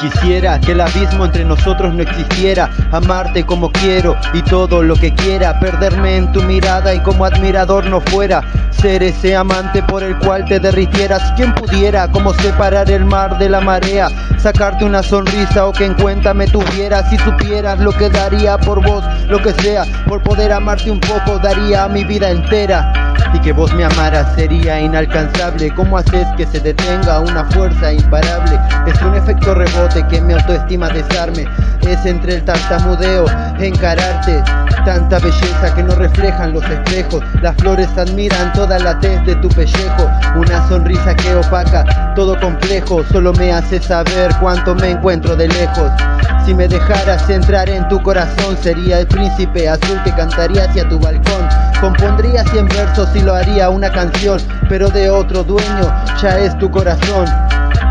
Quisiera que el abismo entre nosotros no existiera, amarte como quiero y todo lo que quiera, perderme en tu mirada y como admirador no fuera, ser ese amante por el cual te derritieras. Quien pudiera, como separar el mar de la marea, sacarte una sonrisa o que en cuenta me tuvieras. Si supieras lo que daría por vos, lo que sea, por poder amarte un poco, daría mi vida entera y que vos me amaras sería inalcanzable. ¿Cómo haces que se detenga una fuerza imparable? Es un efecto rebote que mi autoestima desarme. Es entre el tartamudeo, encararte. Tanta belleza que no reflejan los espejos. Las flores admiran toda la tez de tu pellejo. Una sonrisa que opaca todo complejo. Solo me hace saber cuánto me encuentro de lejos. Si me dejaras entrar en tu corazón, sería el príncipe azul que cantaría hacia tu balcón. Compondría cien versos y lo haría una canción, pero de otro dueño, ya es tu corazón.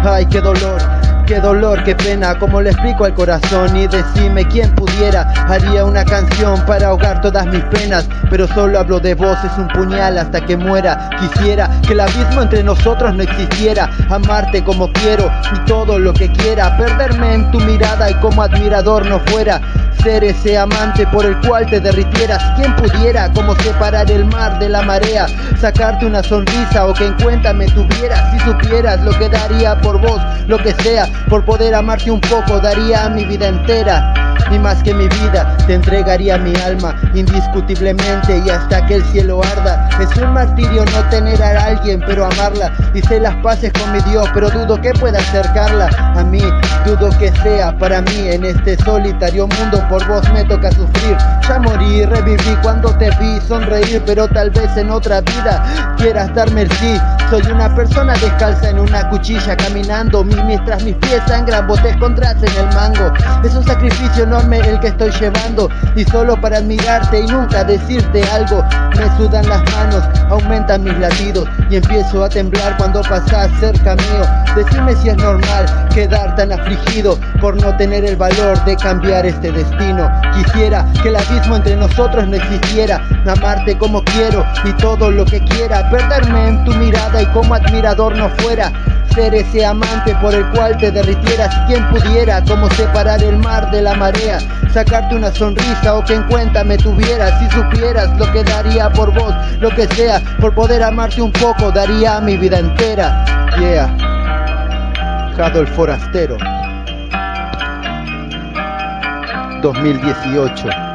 Ay, qué dolor, qué dolor, qué pena, como le explico al corazón y decime quién pudiera, haría una canción para ahogar todas mis penas, pero solo hablo de vos, es un puñal hasta que muera. Quisiera que el abismo entre nosotros no existiera, amarte como quiero y todo lo que quiera, perderme en tu mirada y como admirador no fuera ser ese amante por el cual te derritieras. ¿Quién pudiera como separar el mar de la marea? Sacarte una sonrisa o que en cuenta me tuvieras. Si supieras lo que daría por vos, lo que sea, por poder amarte un poco, daría mi vida entera. Y más que mi vida, te entregaría mi alma indiscutiblemente y hasta que el cielo arda. Es un martirio no tener a alguien, pero amarla. Hice las paces con mi Dios, pero dudo que pueda acercarla a mí. Dudo que sea para mí en este solitario mundo por vos me toca sufrir. Ya morí, reviví cuando te vi sonreír, pero tal vez en otra vida quieras darme el sí. Soy una persona descalza en una cuchilla caminando, mientras mis pies sangran, vos te encontrás en el mango. Es un sacrificio enorme el que estoy llevando, y solo para admirarte y nunca decirte algo, me sudan las manos, aumentan mis latidos y empiezo a temblar cuando pasas cerca mío. Decime si es normal quedar tan afligido por no tener el valor de cambiar este destino. Quisiera que el abismo entre nosotros no existiera, amarte como quiero y todo lo que quiera, perderme en tu mirada y como admirador no fuera ser ese amante por el cual te derritieras. Quien pudiera, como separar el mar de la marea, sacarte una sonrisa o que en cuenta me tuvieras. Si supieras lo que daría por vos, lo que sea, por poder amarte un poco, daría mi vida entera. Yeah, El Forastero. 2018